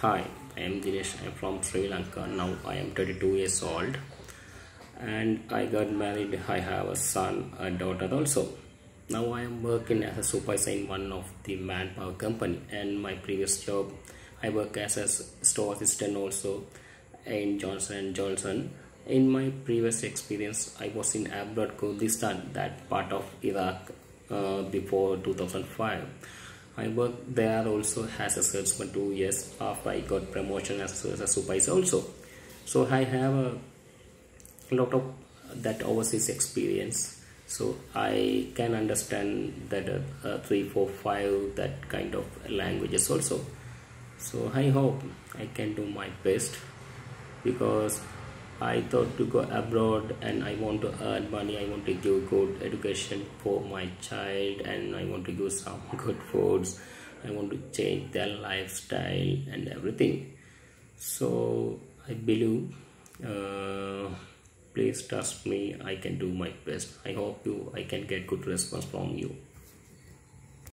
Hi, I am Dinesh. I am from Sri Lanka. Now I am 32 years old and I got married. I have a son, a daughter also. Now I am working as a supervisor in one of the manpower company and my previous job I work as a store assistant also in Johnson & Johnson. In my previous experience, I was in abroad Kurdistan, that part of Iraq uh, before 2005 I worked there also as a salesman two years after I got promotion as a, as a supervisor also. So I have a lot of that overseas experience. So I can understand that uh, uh, three, four, five that kind of languages also. So I hope I can do my best because I thought to go abroad and I want to earn money. I want to give good education for my child and I want to give some good foods. I want to change their lifestyle and everything. So I believe, uh, please trust me. I can do my best. I hope you. I can get good response from you.